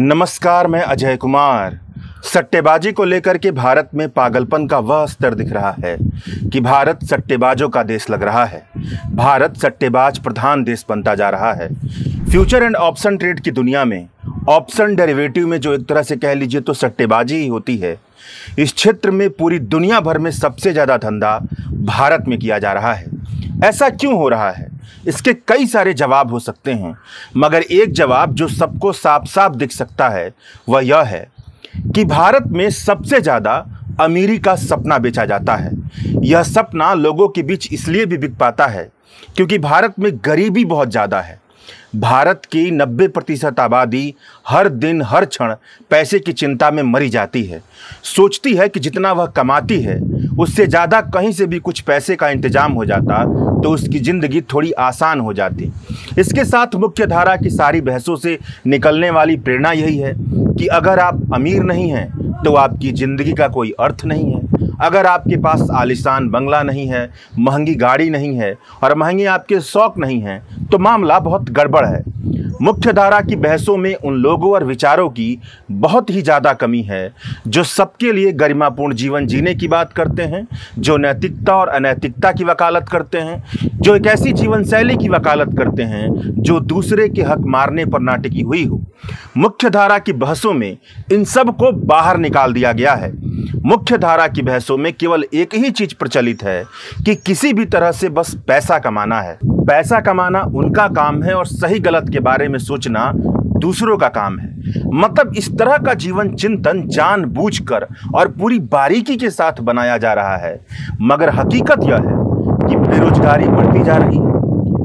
नमस्कार, मैं अजय कुमार। सट्टेबाजी को लेकर के भारत में पागलपन का वह स्तर दिख रहा है कि भारत सट्टेबाजों का देश लग रहा है। भारत सट्टेबाज प्रधान देश बनता जा रहा है। फ्यूचर एंड ऑप्शन ट्रेड की दुनिया में, ऑप्शन डेरिवेटिव में जो एक तरह से कह लीजिए तो सट्टेबाजी ही होती है, इस क्षेत्र में पूरी दुनिया भर में सबसे ज़्यादा धंधा भारत में किया जा रहा है। ऐसा क्यों हो रहा है? इसके कई सारे जवाब हो सकते हैं, मगर एक जवाब जो सबको साफ़ साफ़ दिख सकता है, वह यह है कि भारत में सबसे ज़्यादा अमीरी का सपना बेचा जाता है। यह सपना लोगों के बीच इसलिए भी बिक पाता है क्योंकि भारत में गरीबी बहुत ज़्यादा है। भारत की 90 प्रतिशत आबादी हर दिन, हर क्षण पैसे की चिंता में मरी जाती है। सोचती है कि जितना वह कमाती है, उससे ज़्यादा कहीं से भी कुछ पैसे का इंतज़ाम हो जाता तो उसकी ज़िंदगी थोड़ी आसान हो जाती। इसके साथ मुख्य धारा की सारी बहसों से निकलने वाली प्रेरणा यही है कि अगर आप अमीर नहीं हैं तो आपकी ज़िंदगी का कोई अर्थ नहीं है। अगर आपके पास आलिशान बंगला नहीं है, महँगी गाड़ी नहीं है और महँगे आपके शौक नहीं हैं तो मामला बहुत गड़बड़ है। मुख्य धारा की बहसों में उन लोगों और विचारों की बहुत ही ज़्यादा कमी है, जो सबके लिए गरिमापूर्ण जीवन जीने की बात करते हैं, जो नैतिकता और अनैतिकता की वकालत करते हैं, जो एक ऐसी जीवन शैली की वकालत करते हैं, जो दूसरे के हक मारने पर नाटकी हुई हो। धारा की बहसों में इन सबको बाहर निकाल दिया गया है। मुख्य धारा की बहसों में केवल एक ही चीज़ प्रचलित है कि किसी भी तरह से बस पैसा कमाना है। पैसा कमाना उनका काम है और सही गलत के बारे में सोचना दूसरों का काम है। मतलब इस तरह का जीवन चिंतन, जानबूझकर और पूरी बारीकी के साथ बनाया जा रहा है। मगर हकीकत यह है कि बेरोजगारी बढ़ती जा रही है।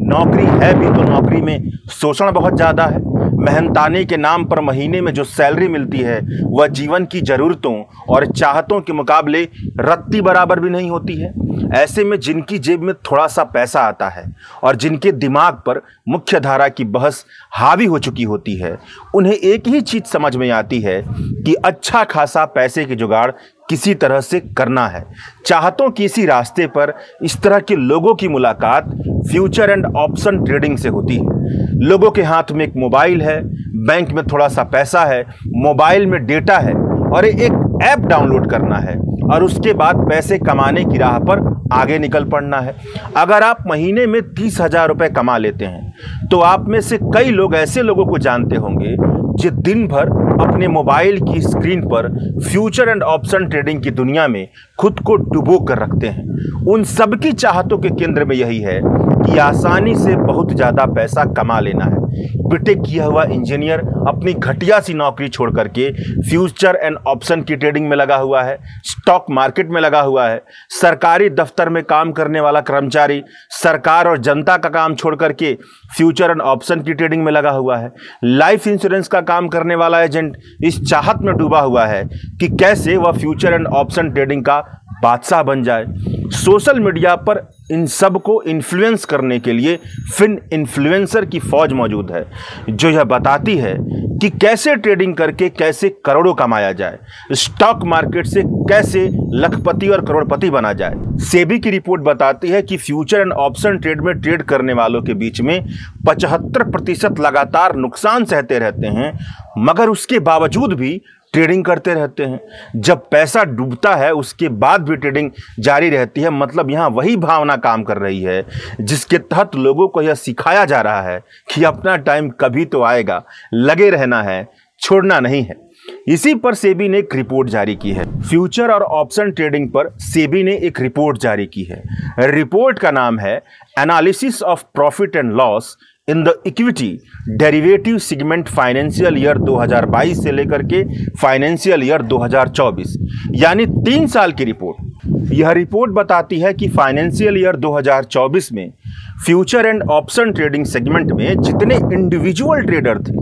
नौकरी है भी तो नौकरी में शोषण बहुत ज़्यादा है। मेहनताने के नाम पर महीने में जो सैलरी मिलती है, वह जीवन की ज़रूरतों और चाहतों के मुकाबले रत्ती बराबर भी नहीं होती है। ऐसे में जिनकी जेब में थोड़ा सा पैसा आता है और जिनके दिमाग पर मुख्य धारा की बहस हावी हो चुकी होती है, उन्हें एक ही चीज़ समझ में आती है कि अच्छा खासा पैसे के जुगाड़ किसी तरह से करना है। चाहतों की इसी रास्ते पर इस तरह के लोगों की मुलाकात फ्यूचर एंड ऑप्शन ट्रेडिंग से होती है। लोगों के हाथ में एक मोबाइल है, बैंक में थोड़ा सा पैसा है, मोबाइल में डेटा है और एक ऐप डाउनलोड करना है और उसके बाद पैसे कमाने की राह पर आगे निकल पड़ना है। अगर आप महीने में तीस हज़ार रुपये कमा लेते हैं तो आप में से कई लोग ऐसे लोगों को जानते होंगे जो दिन भर अपने मोबाइल की स्क्रीन पर फ्यूचर एंड ऑप्शन ट्रेडिंग की दुनिया में खुद को डुबो कर रखते हैं। उन सबकी चाहतों के केंद्र में यही है कि आसानी से बहुत ज़्यादा पैसा कमा लेना है। बीटेक किया हुआ इंजीनियर अपनी घटिया सी नौकरी छोड़ करके फ्यूचर एंड ऑप्शन की ट्रेडिंग में लगा हुआ है, स्टॉक मार्केट में लगा हुआ है, सरकारी दफ्तर में काम करने वाला कर्मचारी, सरकार और जनता का काम छोड़ करके फ्यूचर एंड ऑप्शन की ट्रेडिंग में लगा हुआ है। लाइफ इंश्योरेंस का काम करने वाला एजेंट इस चाहत में डूबा हुआ है कि कैसे वह फ्यूचर एंड ऑप्शन ट्रेडिंग का बादशाह बन जाए। सोशल मीडिया पर इन सबको इन्फ्लुएंस करने के लिए फिन इन्फ्लुएंसर की फौज मौजूद है, जो यह बताती है कि कैसे ट्रेडिंग करके कैसे करोड़ों कमाया जाए स्टॉक मार्केट से कैसे लखपति और करोड़पति बना जाए। सेबी की रिपोर्ट बताती है कि फ्यूचर एंड ऑप्शन ट्रेड में ट्रेड करने वालों के बीच में पचहत्तर प्रतिशत लगातार नुकसान सहते रहते हैं, मगर उसके बावजूद भी ट्रेडिंग करते रहते हैं। जब पैसा डूबता है, उसके बाद भी ट्रेडिंग जारी रहती है। मतलब यहाँ वही भावना काम कर रही है, जिसके तहत लोगों को यह सिखाया जा रहा है कि अपना टाइम कभी तो आएगा, लगे रहना है, छोड़ना नहीं है। इसी पर सेबी ने एक रिपोर्ट जारी की है। फ्यूचर और ऑप्शन ट्रेडिंग पर सेबी ने एक रिपोर्ट जारी की है। रिपोर्ट का नाम है analysis of profit and loss in the equity derivative segment financial year 2022 से लेकर के फाइनेंशियल ईयर 2024 यानी तीन साल की रिपोर्ट यह रिपोर्ट बताती है कि फाइनेंशियल ईयर 2024 में future and option trading segment में जितने इंडिविजुअल ट्रेडर थे,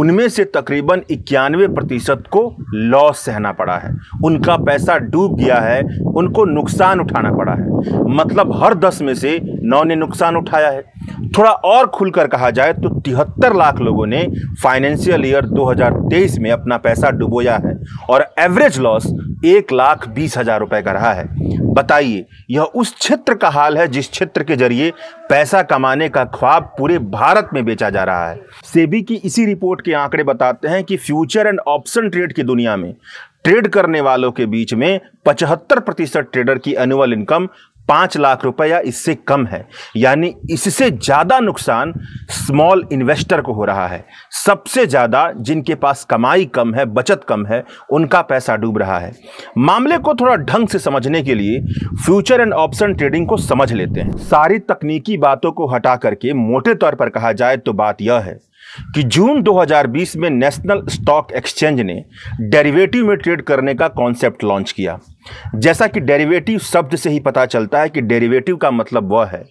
उनमें से तकरीबन इक्यानवे प्रतिशत को लॉस सहना पड़ा है। उनका पैसा डूब गया है, उनको नुकसान उठाना पड़ा है। मतलब हर दस में से नौ ने नुकसान उठाया है। थोड़ा और खुलकर कहा जाए तो तिहत्तर लाख लोगों ने फाइनेंशियल ईयर 2023 में अपना पैसा डुबोया है और एवरेज लॉस एक लाख बीस हज़ार रुपए का रहा है। बताइए, यह उस क्षेत्र का हाल है जिस क्षेत्र के ज़रिए पैसा कमाने का ख्वाब पूरे भारत में बेचा जा रहा है? सेबी की इसी रिपोर्ट के आंकड़े बताते हैं कि फ्यूचर एंड ऑप्शन ट्रेड की दुनिया में ट्रेड करने वालों के बीच में पचहत्तर प्रतिशत ट्रेडर की एनुअल इनकम पाँच लाख रुपए या इससे कम है। यानी इससे ज़्यादा नुकसान स्मॉल इन्वेस्टर को हो रहा है। सबसे ज़्यादा जिनके पास कमाई कम है, बचत कम है, उनका पैसा डूब रहा है। मामले को थोड़ा ढंग से समझने के लिए फ्यूचर एंड ऑप्शन ट्रेडिंग को समझ लेते हैं। सारी तकनीकी बातों को हटा करके मोटे तौर पर कहा जाए तो बात यह है कि जून 2020 में नेशनल स्टॉक एक्सचेंज ने डेरिवेटिव में ट्रेड करने का कॉन्सेप्ट लॉन्च किया। जैसा कि डेरिवेटिव शब्द से ही पता चलता है कि डेरिवेटिव का मतलब वह है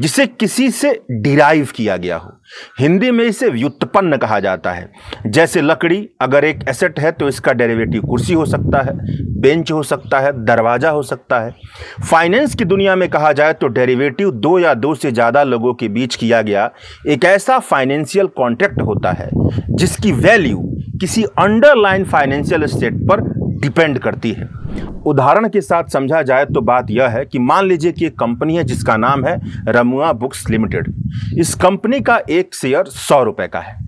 जिसे किसी से डिराइव किया गया हो। हिंदी में इसे व्युत्पन्न कहा जाता है। जैसे लकड़ी, अगर एक एसेट है तो इसका डेरिवेटिव कुर्सी हो सकता है बेंच हो सकता है, दरवाज़ा हो सकता है। फाइनेंस की दुनिया में कहा जाए तो डेरिवेटिव दो या दो से ज़्यादा लोगों के बीच किया गया एक ऐसा फाइनेंशियल कॉन्ट्रैक्ट होता है, जिसकी वैल्यू किसी अंडरलाइन फाइनेंशियल स्टेट पर डिपेंड करती है। उदाहरण के साथ समझा जाए तो बात यह है कि मान लीजिए कि एक कंपनी है जिसका नाम है रमुआ बुक्स लिमिटेड। इस कंपनी का एक शेयर सौ रुपए का है।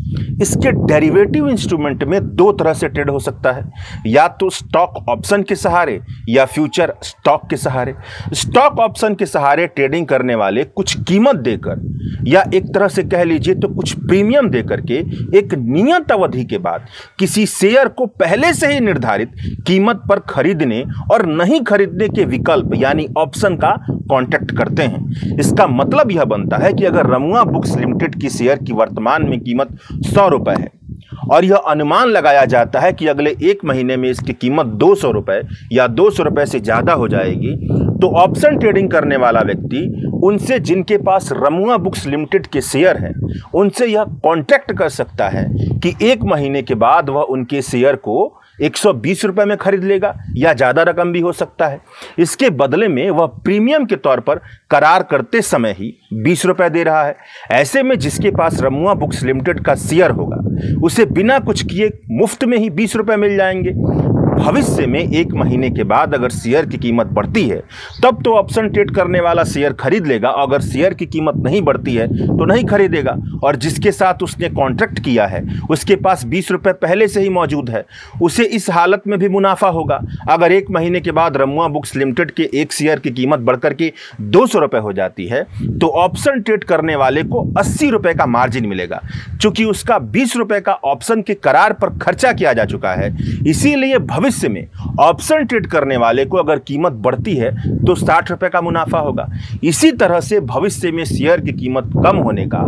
इसके डेरिवेटिव इंस्ट्रूमेंट में दो तरह से ट्रेड हो सकता है। या तो स्टॉक ऑप्शन के सहारे या फ्यूचर स्टॉक के सहारे। स्टॉक ऑप्शन के सहारे ट्रेडिंग करने वाले कुछ कीमत देकर या एक तरह से कह लीजिए तो कुछ प्रीमियम देकर के एक नियत अवधि के बाद किसी शेयर को पहले से ही निर्धारित कीमत पर खरीदने और नहीं खरीदने के विकल्प, यानी ऑप्शन का कॉन्टेक्ट करते हैं। इसका मतलब यह बनता है कि अगर रमुआ बुक्स लिमिटेड की शेयर की वर्तमान में कीमत सौ रुपए है और यह अनुमान लगाया जाता है कि अगले एक महीने में इसकी कीमत दो सौ रुपए या दो सौ रुपए से ज़्यादा हो जाएगी तो ऑप्शन ट्रेडिंग करने वाला व्यक्ति, उनसे जिनके पास रमुआ बुक्स लिमिटेड के शेयर हैं, उनसे यह कॉन्ट्रैक्ट कर सकता है कि एक महीने के बाद वह उनके शेयर को एक सौ में खरीद लेगा या ज़्यादा रकम भी हो सकता है। इसके बदले में वह प्रीमियम के तौर पर करार करते समय ही बीस रुपये दे रहा है। ऐसे में जिसके पास रमुआ बुक्स लिमिटेड का शेयर होगा, उसे बिना कुछ किए मुफ़्त में ही बीस रुपये मिल जाएँगे। भविष्य में एक महीने के बाद अगर शेयर की कीमत बढ़ती है, तब तो ऑप्शन ट्रेड करने वाला शेयर खरीद लेगा। अगर शेयर की कीमत नहीं बढ़ती है तो नहीं खरीदेगा। और जिसके साथ उसने कॉन्ट्रैक्ट किया है, उसके पास बीस रुपये पहले से ही मौजूद है, उसे इस हालत में भी मुनाफा होगा। अगर एक महीने के बाद रमुआ बुक्स लिमिटेड के एक शेयर की कीमत बढ़कर के दो सौ हो जाती है तो ऑप्शन ट्रेड करने वाले को अस्सी रुपये का मार्जिन मिलेगा। चूँकि उसका बीस रुपये का ऑप्शन के करार पर खर्चा किया जा चुका है, इसीलिए भविष्य भविष्य में ऑप्शन ट्रेड करने वाले को अगर कीमत बढ़ती है तो साठ रुपए का मुनाफा होगा। इसी तरह से भविष्य में शेयर की कीमत कम होने का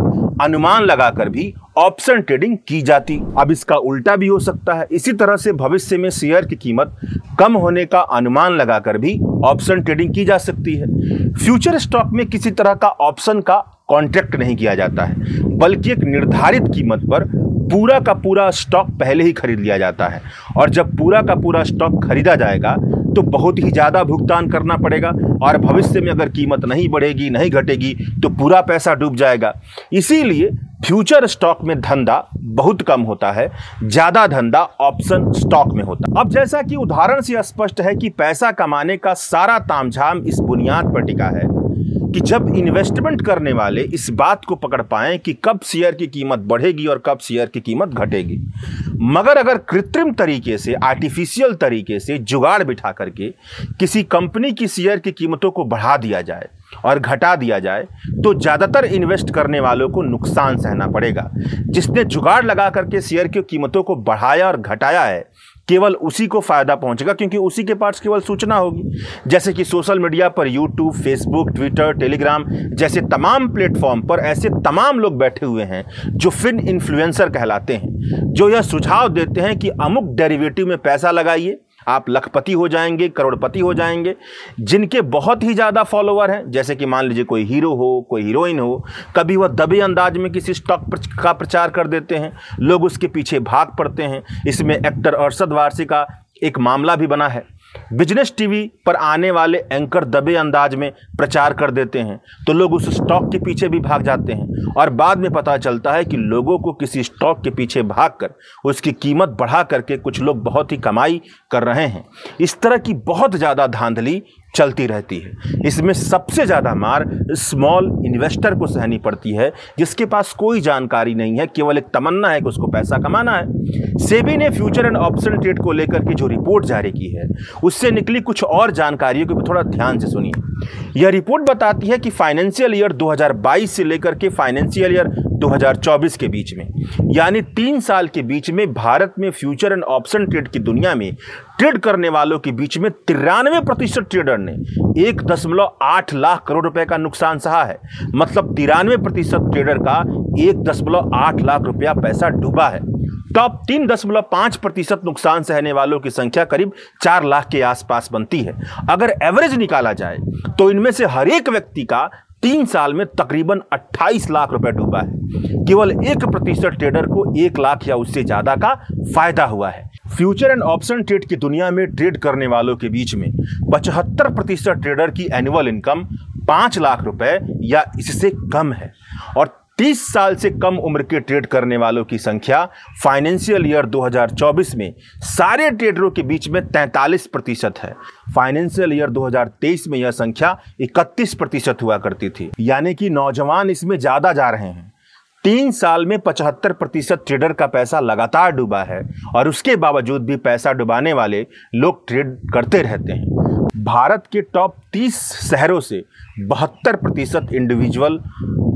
अनुमान लगाकर भी ऑप्शन ट्रेडिंग की जाती। अब इसका उल्टा भी हो सकता है। इसी तरह से भविष्य में शेयर की कीमत कम होने का अनुमान लगाकर भी ऑप्शन ट्रेडिंग की जा सकती है। फ्यूचर स्टॉक में किसी तरह का ऑप्शन का कॉन्ट्रैक्ट नहीं किया जाता है, बल्कि एक निर्धारित कीमत पर पूरा का पूरा स्टॉक पहले ही खरीद लिया जाता है। और जब पूरा का पूरा स्टॉक खरीदा जाएगा तो बहुत ही ज़्यादा भुगतान करना पड़ेगा और भविष्य में अगर कीमत नहीं बढ़ेगी, नहीं घटेगी तो पूरा पैसा डूब जाएगा। इसीलिए फ्यूचर स्टॉक में धंधा बहुत कम होता है, ज़्यादा धंधा ऑप्शन स्टॉक में होता है। अब जैसा कि उदाहरण से स्पष्ट है कि पैसा कमाने का सारा तामझाम इस बुनियाद पर टिका है। कि जब इन्वेस्टमेंट करने वाले इस बात को पकड़ पाएँ कि कब शेयर की कीमत बढ़ेगी और कब शेयर की कीमत घटेगी। मगर अगर कृत्रिम तरीके से आर्टिफिशियल तरीके से जुगाड़ बिठा करके किसी कंपनी की शेयर की कीमतों को बढ़ा दिया जाए और घटा दिया जाए तो ज़्यादातर इन्वेस्ट करने वालों को नुकसान सहना पड़ेगा। जिसने जुगाड़ लगा करके शेयर की कीमतों को बढ़ाया और घटाया है केवल उसी को फ़ायदा पहुंचेगा, क्योंकि उसी के पास केवल सूचना होगी। जैसे कि सोशल मीडिया पर यूट्यूब फेसबुक ट्विटर टेलीग्राम जैसे तमाम प्लेटफॉर्म पर ऐसे तमाम लोग बैठे हुए हैं जो फिन इन्फ्लुएंसर कहलाते हैं, जो यह सुझाव देते हैं कि अमुक डेरिवेटिव में पैसा लगाइए आप लखपति हो जाएँगे, करोड़पति हो जाएँगे, जिनके बहुत ही ज़्यादा फॉलोअर हैं, जैसे कि मान लीजिए कोई हीरो हो, कोई हीरोइन हो, कभी वह दबे अंदाज में किसी स्टॉक का प्रचार कर देते हैं, लोग उसके पीछे भाग पड़ते हैं। इसमें एक्टर अरशद वारसी का एक मामला भी बना है। बिज़नेस टीवी पर आने वाले एंकर दबे अंदाज में प्रचार कर देते हैं तो लोग उस स्टॉक के पीछे भी भाग जाते हैं और बाद में पता चलता है कि लोगों को किसी स्टॉक के पीछे भागकर उसकी कीमत बढ़ा करके कुछ लोग बहुत ही कमाई कर रहे हैं। इस तरह की बहुत ज़्यादा धांधली चलती रहती है। इसमें सबसे ज़्यादा मार स्मॉल इन्वेस्टर को सहनी पड़ती है, जिसके पास कोई जानकारी नहीं है, केवल एक तमन्ना है कि उसको पैसा कमाना है। सेबी ने फ्यूचर एंड ऑप्शन ट्रेड को लेकर के जो रिपोर्ट जारी की है, उससे निकली कुछ और जानकारियों को भी थोड़ा ध्यान से सुनिए। यह रिपोर्ट बताती है कि फाइनेंशियल ईयर 2022 से लेकर के फाइनेंशियल ईयर 2024 के बीच में। यानी तीन साल के बीच में भारत में फ्यूचर एंड ऑप्शन ट्रेड की दुनिया में ट्रेड करने वालों के बीच में तिरानवे प्रतिशत ट्रेडर ने एक दशमलव आठ लाख करोड़ रुपए का नुकसान सहा है। मतलब तिरानवे प्रतिशत ट्रेडर का एक दशमलव आठ लाख रुपया पैसा डूबा है। टॉप तीन दशमलव पाँच प्रतिशत नुकसान सहने वालों की संख्या करीब चार लाख के आसपास बनती है। अगर एवरेज निकाला जाए तो इनमें से हर एक व्यक्ति का तीन साल में तकरीबन 28 लाख रुपए डूबा है। केवल एक प्रतिशत ट्रेडर को एक लाख या उससे ज़्यादा का फ़ायदा हुआ है। फ्यूचर एंड ऑप्शन ट्रेड की दुनिया में ट्रेड करने वालों के बीच में पचहत्तर प्रतिशत ट्रेडर की एनुअल इनकम पाँच लाख रुपए या इससे कम है। और 30 साल से कम उम्र के ट्रेड करने वालों की संख्या फाइनेंशियल ईयर 2024 में सारे ट्रेडरों के बीच में 43 प्रतिशत है। फाइनेंशियल ईयर 2023 में यह संख्या 31 प्रतिशत हुआ करती थी। यानी कि नौजवान इसमें ज़्यादा जा रहे हैं। तीन साल में पचहत्तर प्रतिशत ट्रेडर का पैसा लगातार डूबा है और उसके बावजूद भी पैसा डुबाने वाले लोग ट्रेड करते रहते हैं। भारत के टॉप 30 शहरों से बहत्तर प्रतिशत इंडिविजुअल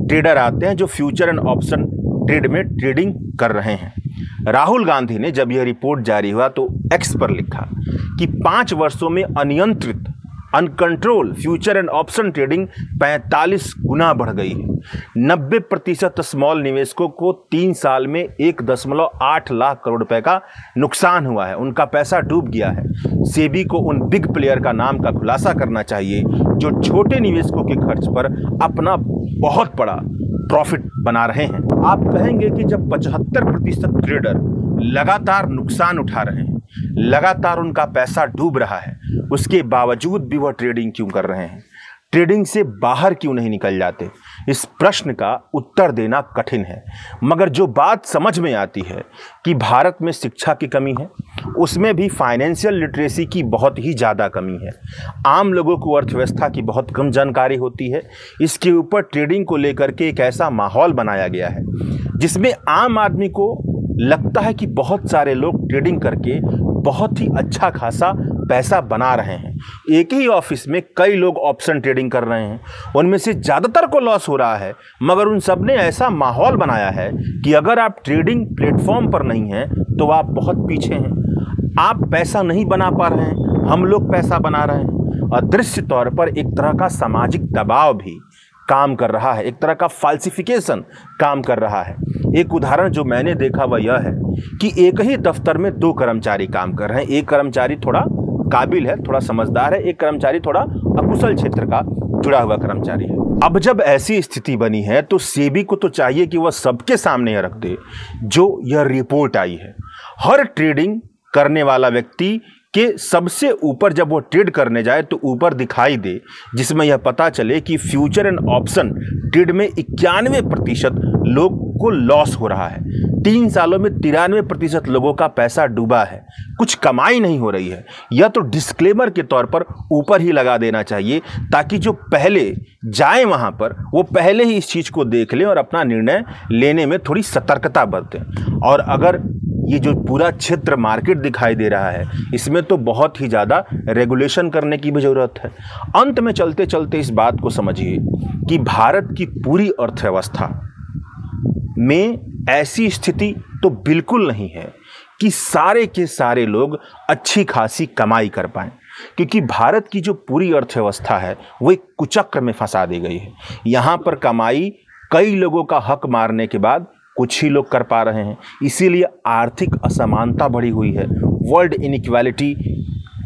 ट्रेडर आते हैं जो फ्यूचर एंड ऑप्शन ट्रेड में ट्रेडिंग कर रहे हैं। राहुल गांधी ने जब यह रिपोर्ट जारी हुआ तो एक्स पर लिखा कि पाँच वर्षों में अनियंत्रित uncontrol future and option trading 45 गुना बढ़ गई है। 90 प्रतिशत स्मॉल निवेशकों को तीन साल में एक दशमलव आठ लाख करोड़ रुपए का नुकसान हुआ है। उनका पैसा डूब गया है। सेबी को उन बिग प्लेयर का नाम का खुलासा करना चाहिए, जो छोटे निवेशकों के खर्च पर अपना बहुत बड़ा प्रॉफिट बना रहे हैं। आप कहेंगे कि जब पचहत्तर प्रतिशत ट्रेडर लगातार नुकसान उठा रहे हैं, लगातार उनका पैसा डूब रहा है उसके बावजूद भी वह ट्रेडिंग क्यों कर रहे हैं? ट्रेडिंग से बाहर क्यों नहीं निकल जाते? इस प्रश्न का उत्तर देना कठिन है। मगर जो बात समझ में आती है कि भारत में शिक्षा की कमी है, उसमें भी फाइनेंशियल लिटरेसी की बहुत ही ज़्यादा कमी है। आम लोगों को अर्थव्यवस्था की बहुत कम जानकारी होती है। इसके ऊपर ट्रेडिंग को लेकर के एक ऐसा माहौल बनाया गया है, जिसमें आम आदमी को लगता है कि बहुत सारे लोग ट्रेडिंग करके बहुत ही अच्छा खासा पैसा बना रहे हैं। एक ही ऑफ़िस में कई लोग ऑप्शन ट्रेडिंग कर रहे हैं। उनमें से ज़्यादातर को लॉस हो रहा है, मगर उन सबने ऐसा माहौल बनाया है कि अगर आप ट्रेडिंग प्लेटफॉर्म पर नहीं हैं तो आप बहुत पीछे हैं। आप पैसा नहीं बना पा रहे हैं, हम लोग पैसा बना रहे हैं। अदृश्य तौर पर एक तरह का सामाजिक दबाव भी काम कर रहा है, एक तरह का फाल्सिफिकेशन काम कर रहा है। एक उदाहरण जो मैंने देखा वह यह है कि एक ही दफ्तर में दो कर्मचारी काम कर रहे हैं। एक कर्मचारी थोड़ा काबिल है, थोड़ा समझदार है, एक कर्मचारी थोड़ा अकुशल क्षेत्र का जुड़ा हुआ कर्मचारी है। अब जब ऐसी स्थिति बनी है तो सेबी को तो चाहिए कि वह सबके सामने रख दे जो यह रिपोर्ट आई है। हर ट्रेडिंग करने वाला व्यक्ति के सबसे ऊपर जब वो ट्रेड करने जाए तो ऊपर दिखाई दे, जिसमें यह पता चले कि फ्यूचर एंड ऑप्शन ट्रेड में इक्यानवे प्रतिशत लोग को लॉस हो रहा है। तीन सालों में तिरानवे प्रतिशत लोगों का पैसा डूबा है। कुछ कमाई नहीं हो रही है। यह तो डिस्क्लेमर के तौर पर ऊपर ही लगा देना चाहिए, ताकि जो पहले जाए वहाँ पर, वो पहले ही इस चीज़ को देख लें और अपना निर्णय लेने में थोड़ी सतर्कता बरतें। और अगर ये जो पूरा क्षेत्र मार्केट दिखाई दे रहा है, इसमें तो बहुत ही ज़्यादा रेगुलेशन करने की भी ज़रूरत है। अंत में चलते चलते इस बात को समझिए कि भारत की पूरी अर्थव्यवस्था में ऐसी स्थिति तो बिल्कुल नहीं है कि सारे के सारे लोग अच्छी खासी कमाई कर पाएँ, क्योंकि भारत की जो पूरी अर्थव्यवस्था है, वो एक कुचक्र में फंसा दी गई है। यहाँ पर कमाई कई लोगों का हक मारने के बाद कुछ ही लोग कर पा रहे हैं। इसीलिए आर्थिक असमानता बढ़ी हुई है। वर्ल्ड इनक्वालिटी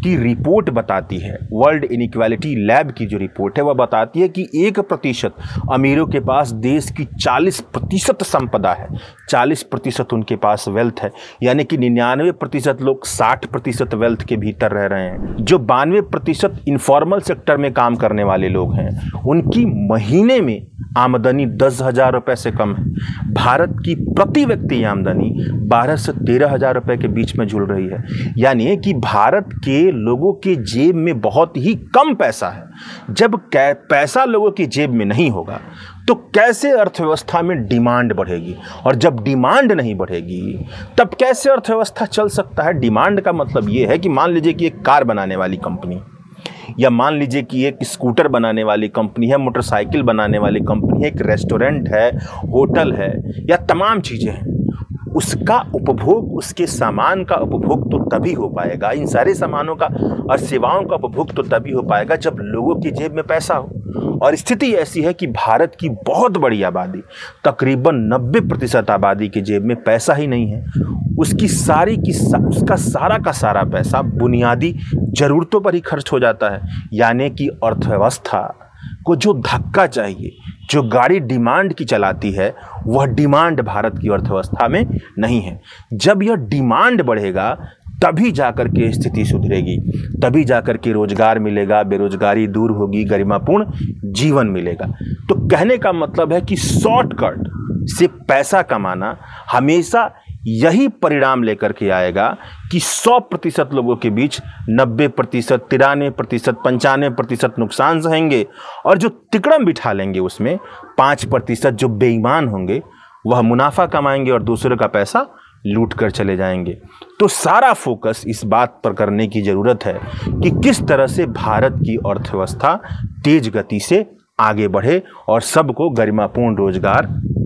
की रिपोर्ट बताती है। वर्ल्ड इनक्वालिटी लैब की जो रिपोर्ट है, वह बताती है कि एक प्रतिशत अमीरों के पास देश की चालीस प्रतिशत संपदा है। चालीस प्रतिशत उनके पास वेल्थ है। यानी कि निन्यानवे प्रतिशत लोग साठ प्रतिशत वेल्थ के भीतर रह रहे हैं। जो बानवे प्रतिशत इनफॉर्मल सेक्टर में काम करने वाले लोग हैं, उनकी महीने में आमदनी दस हज़ार रुपये से कम है। भारत की प्रति व्यक्ति आमदनी बारह से तेरह हज़ार रुपये के बीच में जुड़ रही है। यानी कि भारत के लोगों की जेब में बहुत ही कम पैसा है। जब पैसा लोगों की जेब में नहीं होगा तो कैसे अर्थव्यवस्था में डिमांड बढ़ेगी? और जब डिमांड नहीं बढ़ेगी, तब कैसे अर्थव्यवस्था चल सकता है? डिमांड का मतलब ये है कि मान लीजिए कि एक कार बनाने वाली कंपनी, या मान लीजिए कि एक स्कूटर बनाने वाली कंपनी है, मोटरसाइकिल बनाने वाली कंपनी है, एक रेस्टोरेंट है, होटल है, या तमाम चीज़ें हैं। उसका उपभोग उसके सामान का उपभोग तो तभी हो पाएगा। इन सारे सामानों का और सेवाओं का उपभोग तो तभी हो पाएगा जब लोगों की जेब में पैसा हो। और स्थिति ऐसी है कि भारत की बहुत बड़ी आबादी तकरीबन 90 प्रतिशत आबादी की जेब में पैसा ही नहीं है। उसकी सारी की सा, उसका सारा का सारा पैसा बुनियादी ज़रूरतों पर ही खर्च हो जाता है। यानी कि अर्थव्यवस्था को जो धक्का चाहिए जो गाड़ी डिमांड की चलाती है, वह डिमांड भारत की अर्थव्यवस्था में नहीं है। जब यह डिमांड बढ़ेगा, तभी जाकर के स्थिति सुधरेगी। तभी जाकर के रोज़गार मिलेगा, बेरोजगारी दूर होगी, गरिमापूर्ण जीवन मिलेगा। तो कहने का मतलब है कि शॉर्टकट से पैसा कमाना हमेशा यही परिणाम लेकर के आएगा कि 100 प्रतिशत लोगों के बीच 90 प्रतिशत, तिरानवे प्रतिशत, पंचानवे प्रतिशत नुकसान सहेंगे और जो तिकड़म बिठा लेंगे उसमें पाँच प्रतिशत जो बेईमान होंगे, वह मुनाफा कमाएँगे और दूसरे का पैसा लूट कर चले जाएँगे। तो सारा फोकस इस बात पर करने की ज़रूरत है कि किस तरह से भारत की अर्थव्यवस्था तेज गति से आगे बढ़े और सबको गरिमापूर्ण रोज़गार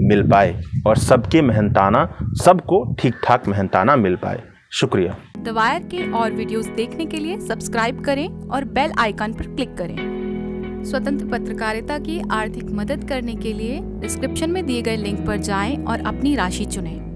मिल पाए और सबके मेहनताना, सबको ठीक ठाक मेहनताना मिल पाए। शुक्रिया। दवायर के और वीडियोस देखने के लिए सब्सक्राइब करें और बेल आइकन पर क्लिक करें। स्वतंत्र पत्रकारिता की आर्थिक मदद करने के लिए डिस्क्रिप्शन में दिए गए लिंक पर जाएँ और अपनी राशि चुनें।